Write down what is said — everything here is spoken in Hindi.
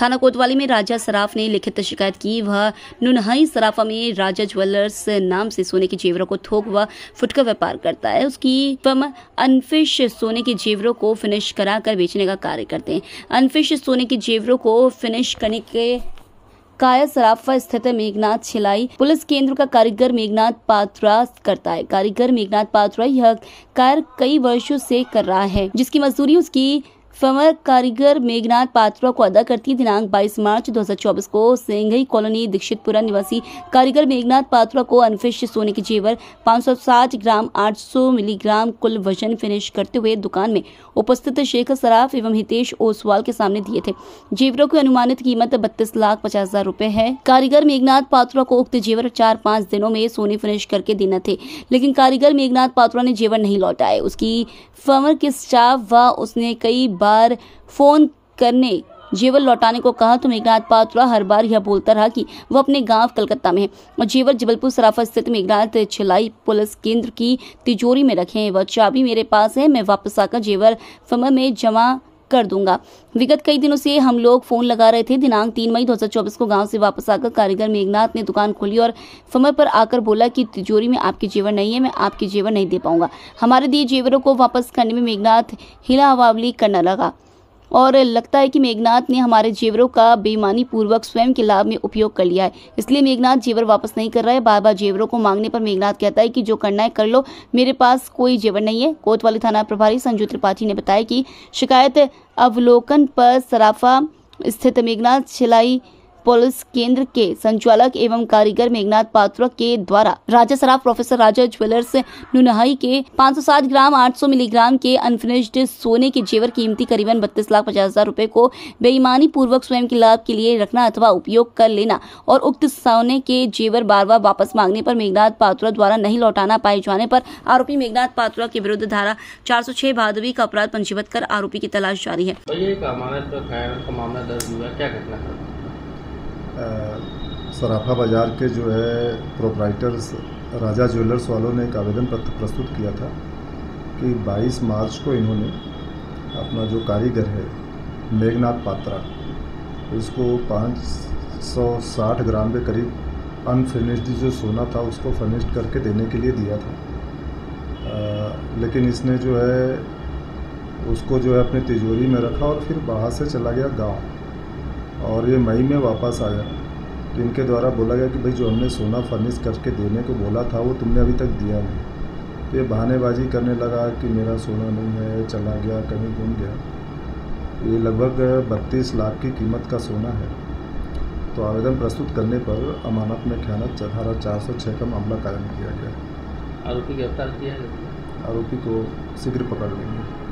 थाना कोतवाली में राजा सराफ ने लिखित शिकायत की। वह नुनहई सराफा में राजा ज्वेलर्स नाम से सोने के जेवरों को थोक व फुटकर व्यापार करता है। उसकी फर्म अनफिश सोने के जेवरों को फिनिश कराकर बेचने का कार्य करते हैं। अनफिश सोने के जेवरों को फिनिश करने के काया सराफा स्थित मेघनाथ छिलाई पुलिस केंद्र का कारीगर मेघनाथ पात्रा करता है। कारीगर मेघनाथ पात्रा यह कार्य कई वर्षों से कर रहा है, जिसकी मजदूरी उसकी फर्म कारीगर मेघनाथ पात्रा को अदा करती दिनांक 22 मार्च 2024 को। सिंघई कॉलोनी दीक्षितपुरा निवासी कारीगर मेघनाथ पात्रा को अनफिश सोने के जेवर 560 ग्राम 800 मिलीग्राम कुल वज़न फिनिश करते हुए दुकान में उपस्थित शेख सराफ एवं हितेश ओसवाल के सामने दिए थे। जेवरों की अनुमानित कीमत बत्तीस लाख पचास हज़ार रूपए है। कारीगर मेघनाथ पात्रा को उक्त जेवर चार पाँच दिनों में सोने फिनिश करके देना थे, लेकिन कारीगर मेघनाथ पात्रा ने जेवर नहीं लौटाए। उसकी फर्म के स्टाफ व उसने कई फ़ोन करने जेवर लौटाने को कहा तो मेघनाथ पात्रा, हर बार यह बोलता रहा कि वह अपने गाँव कलकत्ता में है। और जेवर जबलपुर सराफा स्थित मेघनाथ छिलाई पुलिस केंद्र की तिजोरी में रखे हैं। वह चाबी मेरे पास है, मैं वापस आकर जेवर फर्म में जमा कर दूँगा। विगत कई दिनों से हम लोग फ़ोन लगा रहे थे। दिनांक तीन मई 2024 को गाँव से वापस आकर कारीगर मेघनाथ ने दुकान खोली और समय पर आकर बोला कि तिजोरी में आपके जेवर नहीं है, मैं आपके जेवर नहीं दे पाऊँगा। हमारे दिए जेवरों को वापस करने में मेघनाथ हिला हवावली करने लगा। और लगता है कि मेघनाथ ने हमारे जेवरों का बेईमानी पूर्वक स्वयं के लाभ में उपयोग कर लिया है। इसलिए मेघनाथ जेवर वापस नहीं कर रहा है। बार बार जेवरों को मांगने पर मेघनाथ कहता है कि जो करना है कर लो, मेरे पास कोई जेवर नहीं है। कोतवाली थाना प्रभारी संजू त्रिपाठी ने बताया कि शिकायत अवलोकन पर सराफा स्थित मेघनाथ छिलाई पुलिस केंद्र के संचालक एवं कारीगर मेघनाथ पात्रा के द्वारा राजा सराफ, प्रोफेसर राजा ज्वेलर्स नुनहाई के 560 ग्राम 800 मिलीग्राम के अनफिनिश्ड सोने के जेवर कीमती करीबन बत्तीस लाख पचास हज़ार रूपए को बेईमानी पूर्वक स्वयं के लाभ के लिए रखना अथवा उपयोग कर लेना और उक्त सोने के जेवर बार बार वापस मांगने पर मेघनाथ पात्रा द्वारा नहीं लौटाना, पाए जाने पर आरोपी मेघनाथ पात्रा के विरुद्ध धारा चार सौ छह भादवी का अपराध पंजीबद्ध कर आरोपी की तलाश जारी है। एक अमानत का मामला दर्ज हुआ क्या घटना? सराफा बाज़ार के जो है प्रोपराइटर्स राजा ज्वेलर्स वालों ने एक आवेदन पत्र प्रस्तुत किया था कि 22 मार्च को इन्होंने अपना जो कारीगर है मेघनाथ पात्रा इसको 560 ग्राम के करीब अनफिनिश्ड जो सोना था उसको फर्निश्ड करके देने के लिए दिया था। अ, लेकिन इसने जो है उसको जो है अपने तिजोरी में रखा और फिर बाहर से चला गया गाँव। और ये मई में वापस आया। तो इनके द्वारा बोला गया कि भाई जो हमने सोना फर्निश करके देने को बोला था वो तुमने अभी तक दिया नहीं। तो ये बहानेबाजी करने लगा कि मेरा सोना नहीं है चला गया कहीं घूम गया। ये लगभग बत्तीस लाख की कीमत का सोना है। तो आवेदन प्रस्तुत करने पर अमानत में खयानत धारा चार सौ छः का मामला कायम किया गया। आरोपी गिरफ़्तार किया गया आरोपी को शीघ्र पकड़ लेंगे।